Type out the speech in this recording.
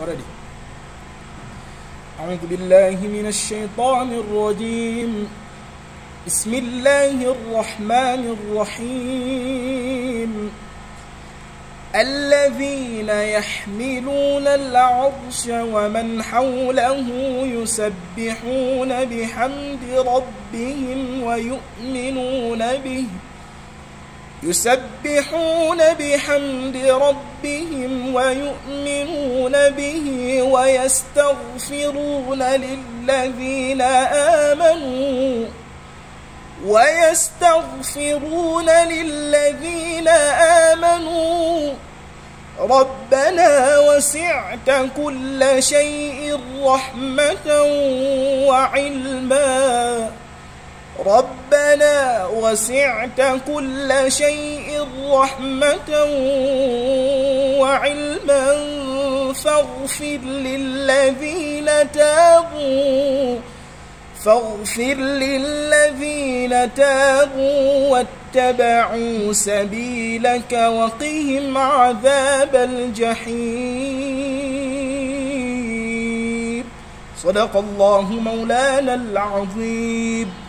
Already. أعوذ بالله من الشيطان الرجيم. بسم الله الرحمن الرحيم. الذين يحملون العرش ومن حوله يسبحون بحمد ربهم ويؤمنون به. يسبحون بحمد ربهم ويؤمنون به ويستغفرون للذين آمنوا ويستغفرون للذين آمنوا ربنا وسعت كل شيء رحمة وعلما ربنا وسعت كل شيء رحمة وعلما فاغفر للذين تابوا فاغفر للذين تابوا واتبعوا سبيلك وقهم عذاب الجحيم. صدق الله مولانا العظيم.